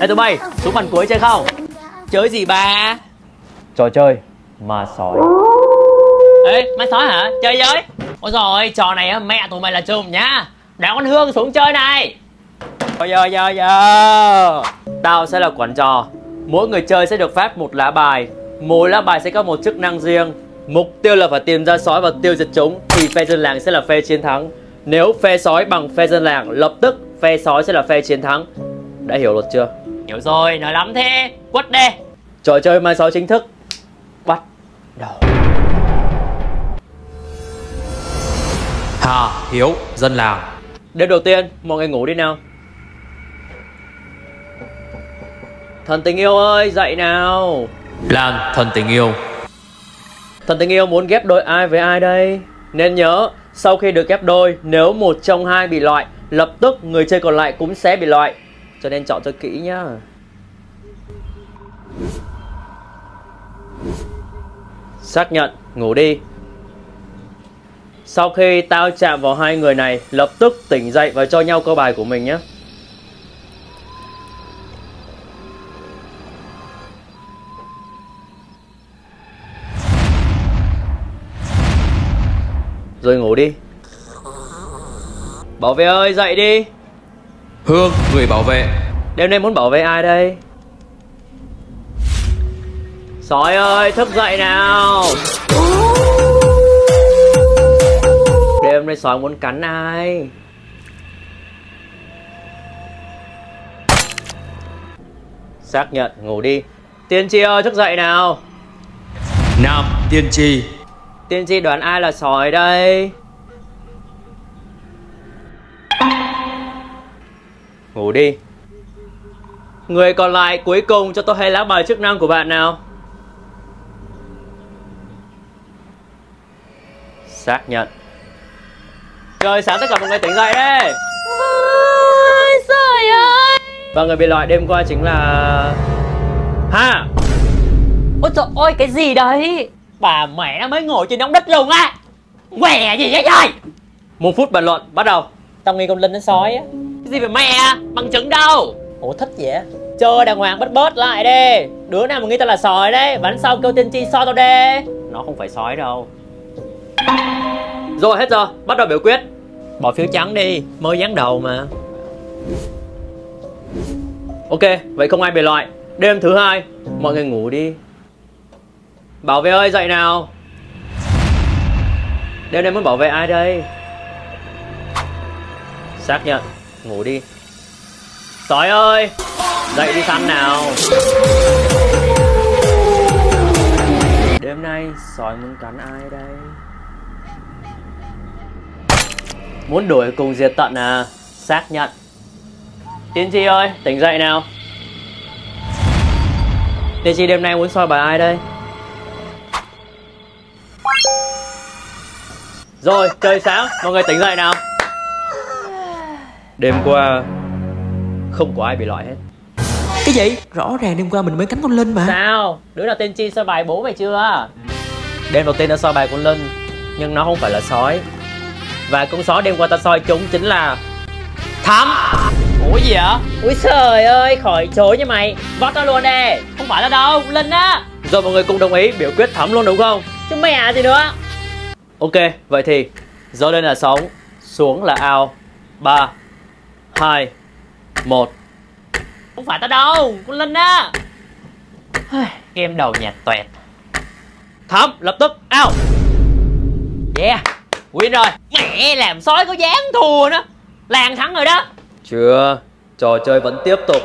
Ê tụi bay, xuống bàn cuối chơi không? Chơi gì ba? Trò chơi ma sói. Ê, mày sói hả? Chơi với. Ôi rồi, trò này á, mẹ tụi mày là trùm nhá Đào con Hương xuống chơi này. Yo yo yo yo. Tao sẽ là quản trò. Mỗi người chơi sẽ được phát một lá bài. Mỗi lá bài sẽ có một chức năng riêng. Mục tiêu là phải tìm ra sói và tiêu diệt chúng Thì phe dân làng sẽ là phe chiến thắng. Nếu phe sói bằng phe dân làng Lập tức phe sói sẽ là phe chiến thắng Đã hiểu luật chưa? Hiểu rồi, nói lắm thế. Quất đi. Trò chơi mai sói chính thức. Bắt đầu. Hà, Hiếu, dân làng. Đêm đầu tiên, mọi người ngủ đi nào. Thần tình yêu ơi, dậy nào. Lan, thần tình yêu. Thần tình yêu muốn ghép đôi ai với ai đây? Nên nhớ, sau khi được ghép đôi, nếu một trong hai bị loại, lập tức người chơi còn lại cũng sẽ bị loại. Cho nên chọn cho kỹ nhá. Xác nhận, ngủ đi. Sau khi tao chạm vào hai người này, lập tức tỉnh dậy và cho nhau câu bài của mình nhé. Rồi ngủ đi. Bảo vệ ơi, dậy đi. Hương, người bảo vệ Đêm nay muốn bảo vệ ai đây? Sói ơi, thức dậy nào. Đêm nay sói muốn cắn ai? Xác nhận, ngủ đi. Tiên tri ơi, thức dậy nào. Nam, tiên tri Tiên tri đoán ai là sói đây? Ngủ đi. Người còn lại cuối cùng cho tôi hay lá bài chức năng của bạn nào. Xác nhận. Trời sáng tất cả mọi người tỉnh dậy. Ôi, trời ơi Và người bị loại đêm qua chính là Ha. Ôi trời ơi, cái gì đấy Bà mẹ nó mới ngồi trên đống đất luôn á. Què gì vậy trời Một phút bàn luận bắt đầu. Tao nghi con Linh nó sói á Cái gì vậy mẹ? Bằng chứng đâu? Ủa thích vậy Chơi đàng hoàng bớt bớt lại đi. Đứa nào mà nghĩ tao là sói đấy Bắn sau kêu tiên tri soi tao đi. Nó không phải sói đâu. Rồi hết giờ, bắt đầu biểu quyết. Bỏ phiếu trắng đi. Mới dán đầu mà. Ok, vậy không ai bị loại. Đêm thứ hai, mọi người ngủ đi. Bảo vệ ơi, dậy nào. Đêm nay muốn bảo vệ ai đây? Xác nhận, ngủ đi Sói ơi, dậy đi săn nào Đêm nay, sói muốn cắn ai đây? Muốn đuổi cùng diệt tận à? Xác nhận Tiên tri ơi, tỉnh dậy nào Tiên tri đêm nay muốn soi bài ai đây? Rồi, trời sáng, mọi người tỉnh dậy nào Đêm qua Không có ai bị loại hết. Cái gì? Rõ ràng đêm qua mình mới cánh con Linh mà. Sao? Đứa nào tên Chi soi bài bố mày chưa? Đêm đầu tiên đã soi bài con Linh Nhưng nó không phải là sói. Và con sói đêm qua ta soi chúng chính là Thắm. Ủa gì vậy? Ui trời ơi khỏi chối như mày. Vót tao luôn đi. Không phải là đâu Linh á. Rồi mọi người cùng đồng ý biểu quyết Thắm luôn đúng không? Chứ mẹ gì nữa? Ok, vậy thì Giơ lên là sống Xuống là ao. 3 2 1 Không phải tao đâu Con Linh á. Game đầu nhạt toẹt Thắm, lập tức ao Yeah Win rồi. Mẹ làm sói có dám thua nữa. Làng thắng rồi đó. Chưa Trò chơi vẫn tiếp tục.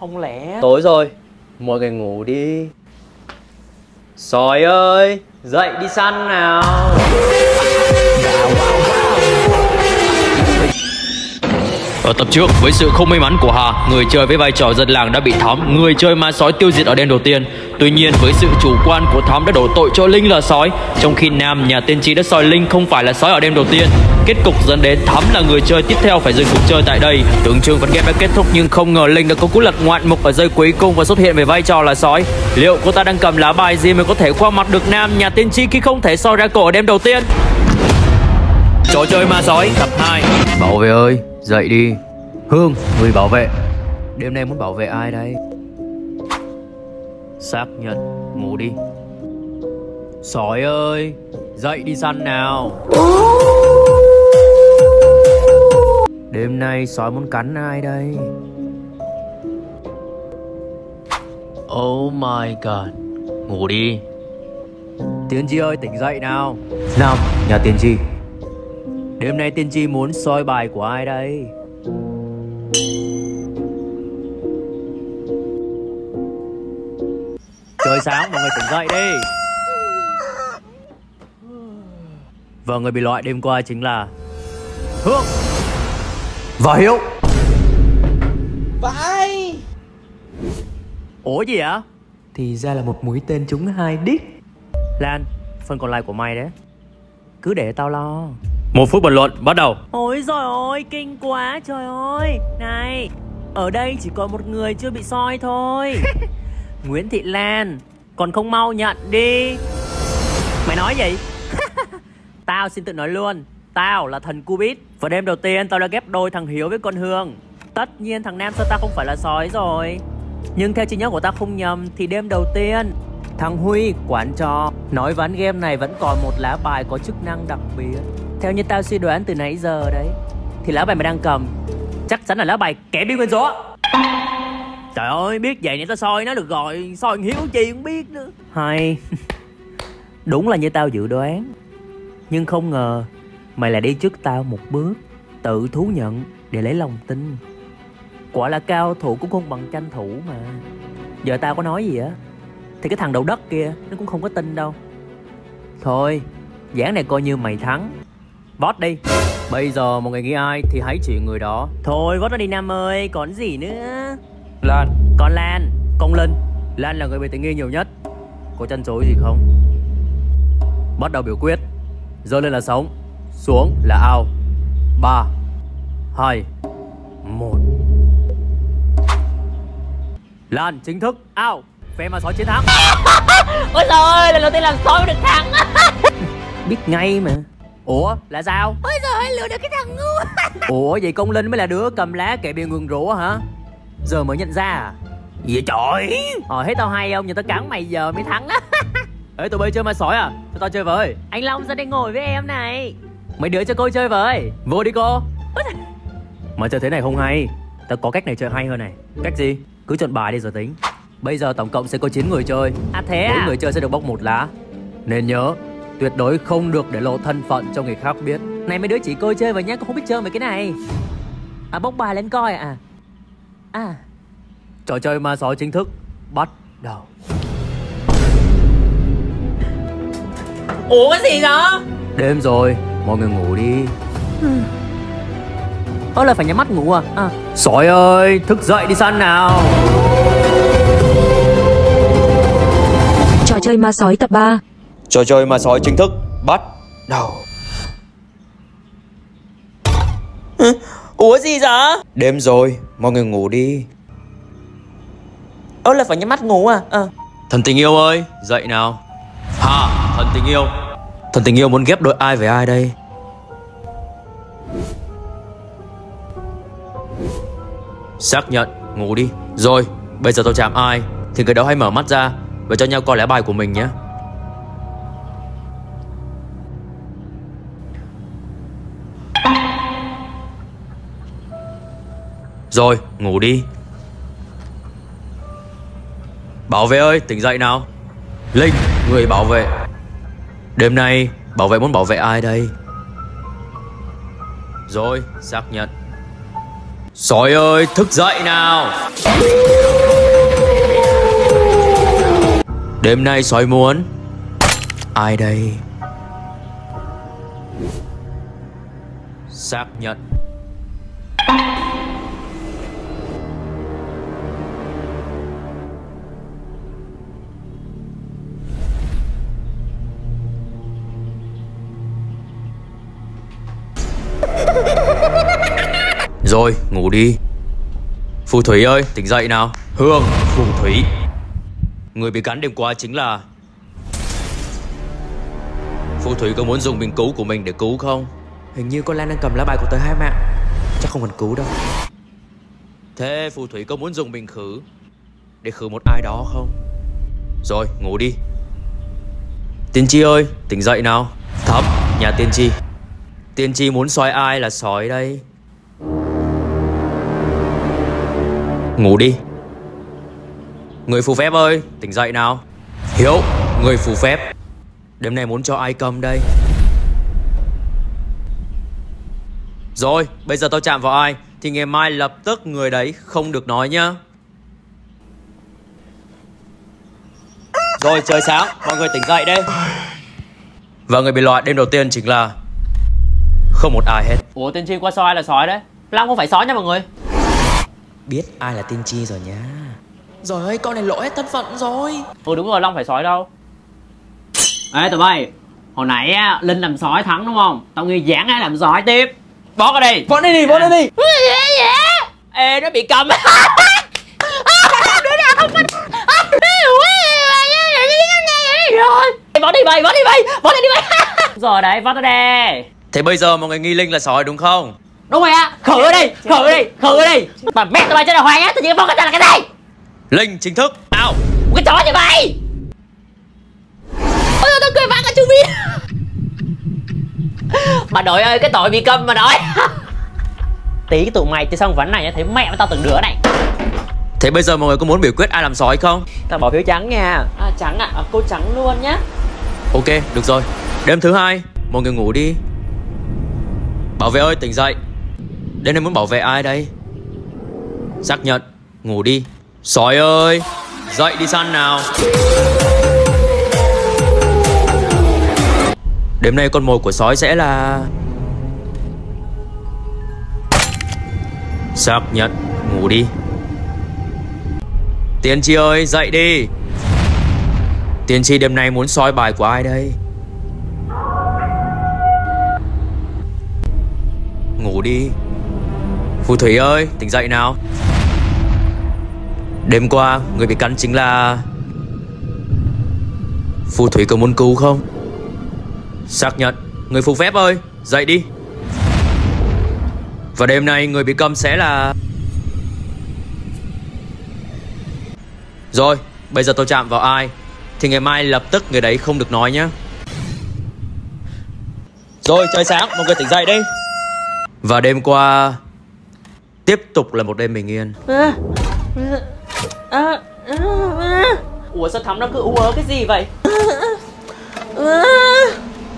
Không lẽ. Tối rồi Mọi người ngủ đi. Sói ơi Dậy đi săn nào Ở tập trước, với sự không may mắn của Hà, người chơi với vai trò dân làng đã bị thám người chơi ma sói tiêu diệt ở đêm đầu tiên. Tuy nhiên, với sự chủ quan của thám đã đổ tội cho Linh là sói, trong khi Nam nhà tiên tri đã soi Linh không phải là sói ở đêm đầu tiên. Kết cục dẫn đến thám là người chơi tiếp theo phải dừng cuộc chơi tại đây. Tưởng chừng vẫn game đã kết thúc nhưng không ngờ Linh đã có cú lật ngoạn mục ở giây cuối cùng và xuất hiện với vai trò là sói. Liệu cô ta đang cầm lá bài gì mới có thể qua mặt được Nam nhà tiên tri khi không thể soi ra cổ ở đêm đầu tiên? Trò chơi ma sói tập 2 Bảo vệ ơi, dậy đi. Hương, người bảo vệ. Đêm nay muốn bảo vệ ai đây? Xác nhận Ngủ đi. Sói ơi Dậy đi săn nào. Đêm nay sói muốn cắn ai đây? Oh my god. Ngủ đi. Tiên tri ơi tỉnh dậy nào. Nào nhà tiên tri Đêm nay tiên tri muốn soi bài của ai đây? Trời sáng mọi người tỉnh dậy đi. Và người bị loại đêm qua chính là Hương Và Hiếu. Vai Ủa gì ạ? Thì ra là một mũi tên trúng hai đích Lan, phần còn lại của mày đấy. Cứ để tao lo Một phút bình luận, bắt đầu. Ôi rồi ôi, kinh quá trời ơi. Này, ở đây chỉ còn một người chưa bị soi thôi. Nguyễn Thị Lan Còn không mau nhận đi. Mày nói gì? tao xin tự nói luôn Tao là thần Cubit Và đêm đầu tiên tao đã ghép đôi thằng Hiếu với con Hương. Tất nhiên thằng Nam Sơ ta không phải là sói rồi. Nhưng theo trí nhớ của tao không nhầm Thì đêm đầu tiên Thằng Huy quản trò Nói ván game này vẫn còn một lá bài có chức năng đặc biệt theo như tao suy đoán từ nãy giờ đấy, Thì lá bài mày đang cầm, Chắc chắn là lá bài kẻ biên nguyên số Trời ơi, biết vậy nên tao soi nó được rồi, Soi Hiếu chi cũng biết nữa. Hay. Đúng là như tao dự đoán. Nhưng không ngờ Mày lại đi trước tao một bước, Tự thú nhận để lấy lòng tin. Quả là cao thủ cũng không bằng tranh thủ mà. Giờ tao có nói gì á, Thì cái thằng đầu đất kia Nó cũng không có tin đâu. Thôi Giảng này coi như mày thắng. Vote đi. Bây giờ mọi người nghĩ ai thì hãy chỉ người đó. Thôi vote nó đi Nam ơi Còn gì nữa? Lan. Còn Lan Công Linh. Lan là người bị tình nghi nhiều nhất. Có chân chối gì không? Bắt đầu biểu quyết. Dơ lên là sống Xuống là ao. 3 2 1 Lan chính thức ao. Phe mà sói chiến thắng. Ôi trời ơi, lần đầu tiên làm sói mới được thắng. Biết ngay mà Ủa là sao? Ôi ơi, lừa được cái thằng ngu. Ủa vậy công linh mới là đứa cầm lá kệ bia ngừng rủa hả? Giờ mới nhận ra à? Vậy trời? Ờ thấy tao hay không? Nhưng tao cắn mày giờ mới thắng á. Ê tụi bay chơi ma sói à? Cho tao chơi với. Anh Long ra đây ngồi với em này. Mấy đứa cho cô chơi với. Vô đi cô. Mà chơi thế này không hay. Tao có cách này chơi hay hơn này. Cách gì? Cứ chọn bài đi rồi tính. Bây giờ tổng cộng sẽ có 9 người chơi. À thế Mỗi à? người chơi sẽ được bóc một lá. Nên nhớ Tuyệt đối không được để lộ thân phận cho người khác biết. Này mấy đứa chỉ coi chơi vào nhá, con không biết chơi mấy cái này. À bốc bài lên coi à À. Trò chơi ma sói chính thức Bắt đầu. Ủa cái gì đó Đêm rồi Mọi người ngủ đi. Ơ là phải nhắm mắt ngủ à? À. Sói ơi Thức dậy đi săn nào. Trò chơi ma sói tập 3 Trò chơi ma sói chính thức bắt. Đầu Ủa gì vậy? Đêm rồi, mọi người ngủ đi. Ơ là phải nhắm mắt ngủ à? À Thần tình yêu ơi Dậy nào. Hà Thần tình yêu. Thần tình yêu muốn ghép đôi ai với ai đây? Xác nhận Ngủ đi. Rồi Bây giờ tôi chạm ai Thì người đó hãy mở mắt ra Và cho nhau coi lá bài của mình nhé Rồi, ngủ đi. Bảo vệ ơi, tỉnh dậy nào. Linh, người bảo vệ. Đêm nay, bảo vệ muốn bảo vệ ai đây? Rồi, xác nhận. Sói ơi, thức dậy nào. Đêm nay sói muốn. Ai đây? Xác nhận. Rồi ngủ đi. Phù Thủy ơi tỉnh dậy nào. Hương Phù Thủy. Người bị cắn đêm qua chính là Phù Thủy có muốn dùng bình cứu của mình để cứu không? Hình như con Lan đang cầm lá bài của tới hai mạng. Chắc không cần cứu đâu. Thế phù thủy có muốn dùng bình khử Để khử một ai đó không? Rồi ngủ đi. Tiên tri ơi tỉnh dậy nào. Thấm nhà tiên tri. Tiên tri muốn soi ai là sói đây Ngủ đi. Người phù phép ơi, tỉnh dậy nào. Hiếu, người phù phép. Đêm nay muốn cho ai cầm đây? Rồi, bây giờ tao chạm vào ai Thì ngày mai lập tức người đấy không được nói nhá. Rồi, trời sáng, Mọi người tỉnh dậy đây. Và người bị loại đêm đầu tiên chính là Không một ai hết. Ủa tiên tri qua soi là sói đấy. Long không phải sói nha mọi người. Biết ai là tiên tri rồi nhá. Rồi ơi con này lỗi hết thân phận rồi. Ừ đúng rồi Long phải sói đâu. Ê tụi bay Hồi nãy á, Linh làm sói thắng đúng không? Tao nghĩ giảng ai làm sói tiếp. Bó cái đi. Bó đi đi, bó đi đi. Ê nó bị cầm. Bó đi bay, bó đi bay, bó đi bay. Rồi đấy, bó ra đây Thế bây giờ mọi người nghi Linh là sói đúng không Đúng rồi á, khử ở đây, khử ở đây, khử ở đây. Mà mẹ tụi bay cho là hoàng á, tự nhiên bó cái là cái gì? Linh chính thức Ao Cái chó vậy mày Ôi tao cười vang cả chú Vin Bà nội ơi cái tội bị câm mà nội Tí cái tụi mày chơi xong ván này nha Thấy mẹ tao từng đứa này. Thế bây giờ mọi người có muốn biểu quyết ai làm sói không? Tao bỏ phiếu trắng nha. À trắng ạ, à, cô trắng luôn nhá. Ok được rồi. Đêm thứ hai Mọi người ngủ đi. Bảo vệ ơi tỉnh dậy Đến đây muốn bảo vệ ai đây? Xác nhận. Ngủ đi. Sói ơi! Dậy đi săn nào. Đêm nay con mồi của sói sẽ là Xác nhận. Ngủ đi. Tiên tri ơi, dậy đi. Tiên tri, đêm nay muốn soi bài của ai đây? Ngủ đi. Phù thủy ơi, tỉnh dậy nào. Đêm qua, người bị cắn chính là Phù thủy có muốn cứu không? Xác nhận, Người phù phép ơi, dậy đi. Và đêm nay người bị cầm sẽ là Rồi, bây giờ tôi chạm vào ai? Thì ngày mai lập tức người đấy không được nói nhé Rồi, trời sáng, Mọi người tỉnh dậy đi. Và đêm qua Tiếp tục là một đêm bình yên. Ủa sao thắm nó cứ ú ớ cái gì vậy?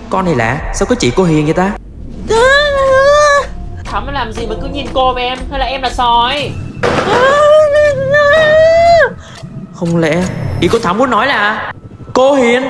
Con này lạ Sao có chị cô Hiền vậy ta? Thắm nó làm gì mà cứ nhìn cô với em? Hay là em là sói? Không lẽ Ý cô Thắm muốn nói là Cô Hiền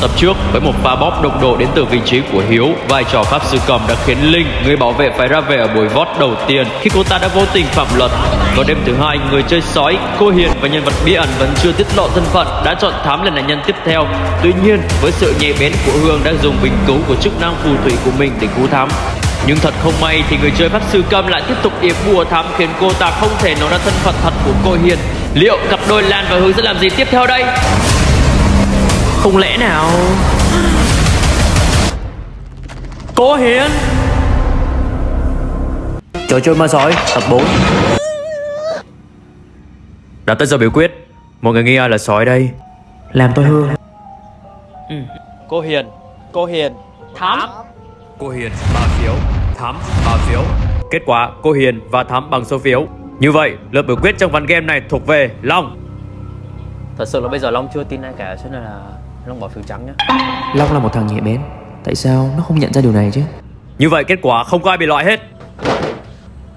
tập trước, với một pha bóp độc độ đến từ vị trí của Hiếu, vai trò pháp sư cầm đã khiến Linh, người bảo vệ phải ra về ở buổi vót đầu tiên khi cô ta đã vô tình phạm luật. Vào đêm thứ hai, người chơi sói, cô Hiền và nhân vật bí ẩn vẫn chưa tiết lộ thân phận đã chọn thám là nạn nhân tiếp theo. Tuy nhiên, với sự nhạy bén của Hương đã dùng bình cứu của chức năng phù thủy của mình để cứu thám. Nhưng thật không may thì người chơi pháp sư cầm lại tiếp tục yểm bùa thám khiến cô ta không thể nói ra thân phận thật của cô Hiền. Liệu cặp đôi Lan và Hương sẽ làm gì tiếp theo đây? Không lẽ nào? Cô Hiền Trò chơi ma sói tập 4 Đã tới giờ biểu quyết. Mọi người nghi ai là sói đây? Làm tôi hương Cô Hiền Cô Hiền. Thắm Cô Hiền 3 phiếu, Thắm 3 phiếu. Kết quả cô Hiền và Thắm bằng số phiếu. Như vậy, lượt biểu quyết trong ván game này thuộc về Long. Thật sự là bây giờ Long chưa tin ai cả Cho nên là Long bỏ phiếu trắng nhá. Long là một thằng nhạy bén. Tại sao nó không nhận ra điều này chứ? Như vậy kết quả không có ai bị loại hết.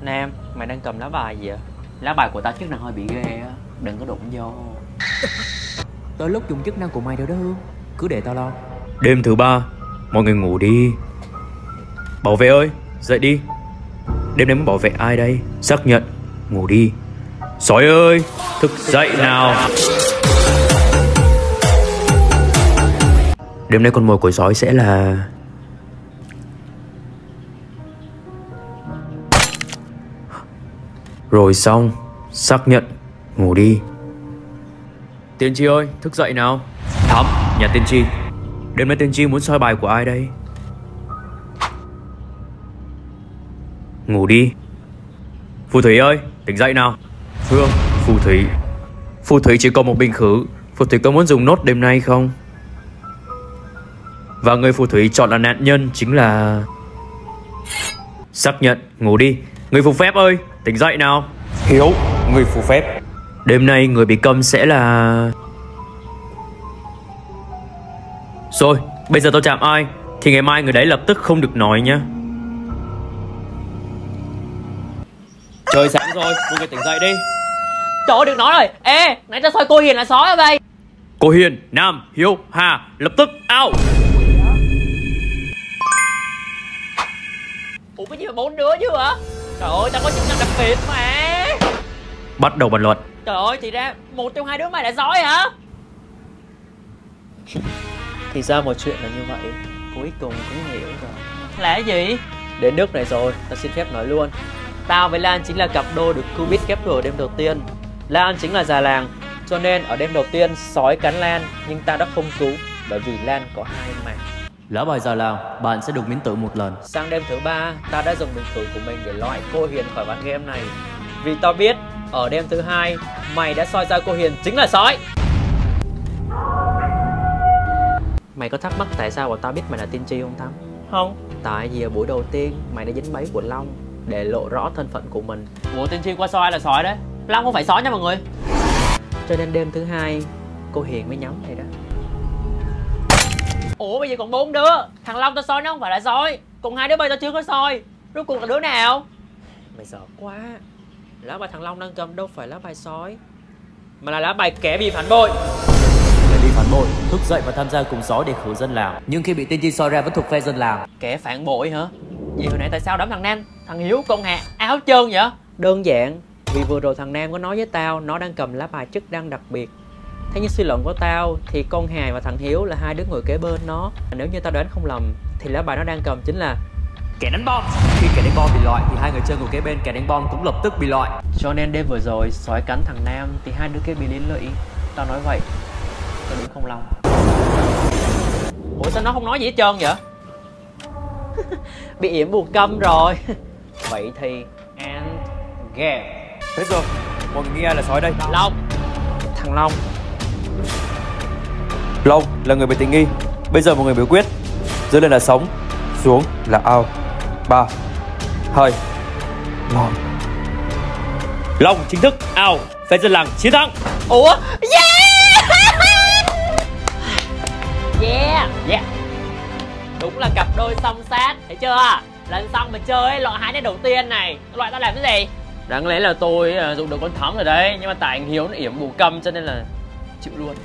Nam Mày đang cầm lá bài gì vậy? Lá bài của tao chức năng hơi bị ghê á. Đừng có đụng vô. Tới lúc dùng chức năng của mày đâu đó Hương. Cứ để tao lo. Đêm thứ ba Mọi người ngủ đi. Bảo vệ ơi Dậy đi. Đêm nay muốn bảo vệ ai đây? Xác nhận Ngủ đi. Sói ơi Thức dậy nào Đêm nay con mồi của sói sẽ là Rồi xong Xác nhận Ngủ đi. Tiên tri ơi Thức dậy nào. Thắm Nhà tiên tri. Đêm nay tiên tri muốn soi bài của ai đây? Ngủ đi. Phù thủy ơi tỉnh dậy nào. Hương phù thủy. Phù thủy chỉ còn một bình khử. Phù thủy có muốn dùng nốt đêm nay không Và người phù thủy chọn là nạn nhân chính là Xác nhận ngủ đi. Người phù phép ơi tỉnh dậy nào. Hiếu người phù phép. Đêm nay người bị câm sẽ là Rồi bây giờ tôi chạm ai? Thì ngày mai người đấy lập tức không được nói nhá. Trời sáng rồi, mọi người tỉnh dậy đi. Trời ơi, đừng nói rồi. Ê, nãy tao soi cô Hiền là sói ở đây Cô Hiền, Nam, Hiếu, Hà Lập tức out. Ủa cái gì mà bốn đứa chứ hả? Trời ơi, tao có chức năng đặc biệt mà. Bắt đầu bàn luận. Trời ơi, thì ra một trong hai đứa mày là sói hả? Thì ra một chuyện là như vậy. Cuối cùng cũng hiểu rồi. Là cái gì? Đến nước này rồi, tao xin phép nói luôn. Tao với Lan chính là cặp đôi được Cubit ghép đôi đêm đầu tiên. Lan chính là già làng Cho nên ở đêm đầu tiên sói cắn Lan Nhưng ta đã không cứu Bởi vì Lan có hai màng Lá bài già làng, bạn sẽ được miễn tử một lần. Sang đêm thứ ba, ta đã dùng bình khử của mình để loại cô Hiền khỏi ván game này. Vì tao biết, ở đêm thứ hai, mày đã soi ra cô Hiền chính là sói. Mày có thắc mắc tại sao bọn tao biết mày là tiên tri không Thắm? Không. Tại vì ở buổi đầu tiên, mày đã dính bẫy của Long để lộ rõ thân phận của mình. Ủa tiên tri qua soi là sói đấy. Long không phải sói nha mọi người. Cho nên đêm thứ hai, cô Hiền mới nhắm mày đó. Ủa bây giờ còn bốn đứa. Thằng Long tao soi nó không phải là soi. Còn hai đứa bay tao chưa có soi. Rốt cuộc là đứa nào? Mày sợ quá. Lá bài thằng Long đang cầm đâu phải lá bài sói Mà là lá bài kẻ bị phản bội. Để bị phản bội, thức dậy và tham gia cùng sói để khử dân làng. Nhưng khi bị tiên tri soi ra vẫn thuộc phe dân làng. Kẻ phản bội hả? Vậy hồi nãy tại sao đấm thằng Nam? Thằng Hiếu con Hạ áo trơn vậy? Đơn giản vì vừa rồi thằng Nam có nói với tao, Nó đang cầm lá bài chức năng đặc biệt. Thế như suy luận của tao Thì con Hà và thằng Hiếu là hai đứa ngồi kế bên nó. Nếu như tao đoán không lầm, Thì lá bài nó đang cầm chính là Kẻ đánh bom. Khi kẻ đánh bom bị loại, thì hai người chơi ngồi kế bên, kẻ đánh bom cũng lập tức bị loại. Cho nên đêm vừa rồi, sói cắn thằng Nam, Thì hai đứa kia bị liên lụy. Tao nói vậy, Tao đúng không Long? Ủa sao nó không nói gì hết trơn vậy? Bị yểm buồn câm rồi. Vậy thì, And game. Hết rồi. Mọi người nghĩ ai là sói đây. Long. Thằng Long. Long là người bị tình nghi. Bây giờ mọi người biểu quyết. Dưới lên là sống Xuống là out 3 2 1 Long chính thức out Phe dân làng chiến thắng. Ủa? Yeah! Yeah. Yeah. Đúng là cặp đôi song sát. Thấy chưa? Lần xong mà chơi loại hai đứa đầu tiên này Loại tao làm cái gì Đáng lẽ là tôi uh, dùng được con thắm rồi đấy Nhưng mà tại anh Hiếu nó yểm bù câm cho nên là chịu luôn.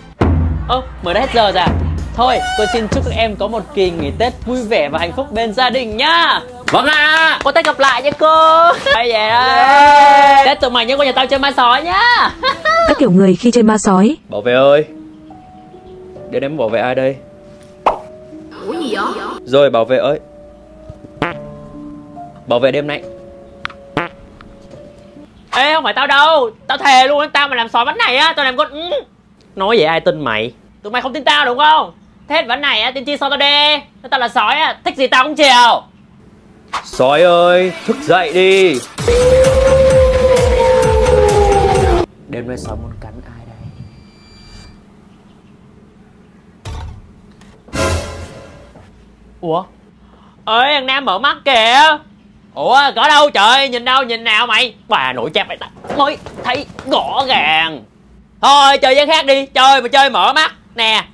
Ơ, mới đã hết giờ rồi à? Thôi, tôi xin chúc các em có một kỳ nghỉ Tết vui vẻ và hạnh phúc bên gia đình nhá Vâng ạ. À, Có Tết gặp lại nha cô. Bây về đây Tết tụi mày nhớ qua nhà tao chơi ma sói nhá Các kiểu người khi chơi ma sói. Bảo vệ ơi. Để em bảo vệ ai đây? Ủa gì vậy? Rồi bảo vệ ơi. Bảo vệ đêm nay Ê không phải tao đâu. Tao thề luôn tao mà làm sói bánh này á Tao làm con ừ. Nói vậy ai tin mày? Tụi mày không tin tao đúng không? Thế hết bánh này á tiên tri sao tao Nếu tao là sói á Thích gì tao cũng chiều Sói ơi thức dậy đi. Đêm nay sói muốn cắn ai đây? Ủa? Ơi thằng Nam mở mắt kìa Ủa, có đâu trời, nhìn đâu, nhìn nào mày? Bà nội cha mày ta. Mới thấy rõ ràng Thôi, chơi gián khác đi, Chơi mà chơi mở mắt. Nè.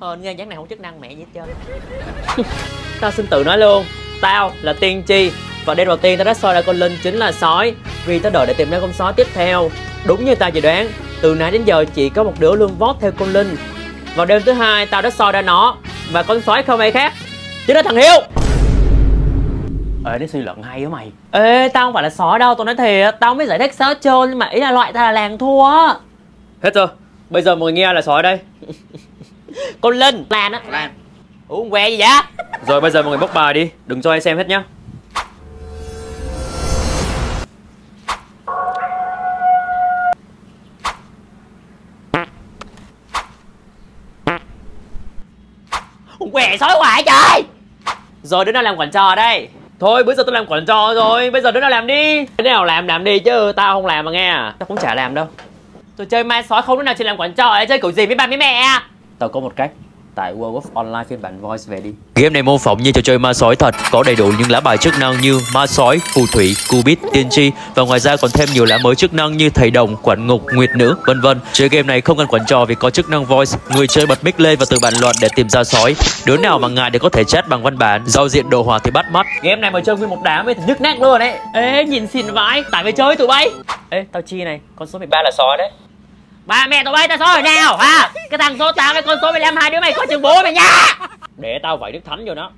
Hên nghe gián này không chức năng mẹ gì hết trơn. Tao xin tự nói luôn, Tao là tiên tri Và đêm đầu tiên tao đã soi ra con Linh chính là sói. Vì tao đợi để tìm ra con sói tiếp theo. Đúng như tao dự đoán, Từ nãy đến giờ chỉ có một đứa luôn vót theo con Linh. Vào đêm thứ hai, tao đã soi ra nó. Và con sói không ai khác, Chính là thằng Hiếu. Ê, nó suy luận hay á mày. Ê, tao không phải là sói đâu, tao nói thiệt. Tao biết giải thích hết trơn Nhưng mà ý là loại ta là làng thua. Hết rồi, bây giờ mọi người nghe là sói đây. Con Linh. Lan á. Lan. Uống que gì vậy Rồi bây giờ mọi người bốc bài đi. Đừng cho ai xem hết nhá. Uống que sói hoài trời? Rồi đứa nào làm quản trò đây Thôi, bữa giờ tôi làm quản trò rồi. Bây giờ đứa nào làm đi? Đứa nào làm làm đi chứ. Tao không làm mà nghe à. Tao cũng chả làm đâu. Tôi chơi ma sói không, đứa nào chỉ làm quản trò ấy, Chơi kiểu gì với ba với mẹ à? Tao có một cách. Tải World of Online phiên bản voice về đi Game này mô phỏng như trò chơi ma sói thật, có đầy đủ những lá bài chức năng như ma sói, phù thủy, cubit, tiên tri và ngoài ra còn thêm nhiều lá mới chức năng như thầy đồng, quản ngục, nguyệt nữ, vân vân. Chơi game này không cần quản trò vì có chức năng voice, người chơi bật mic lên và từ bàn luận để tìm ra sói. Đứa nào mà ngại để có thể chat bằng văn bản, giao diện đồ họa thì bắt mắt. Game này mà chơi nguyên một đám ấy thì nhức nách luôn đấy Ê nhìn xịn vãi Tải về chơi tụi bay Ê tao chi này Con số 13 là sói đấy Ba mẹ tụi bay tao sói ở nào hả? Cái thằng số 8 với con số 15 hai đứa mày có chừng bố mày nha. Để tao vậy đức thánh vô nó.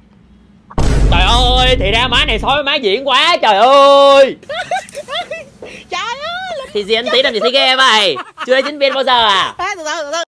Trời ơi thì ra má này sói má diễn quá trời ơi. Trời ơi Thì diễn tí làm gì thấy ghê vậy? Chưa chính viên bao giờ à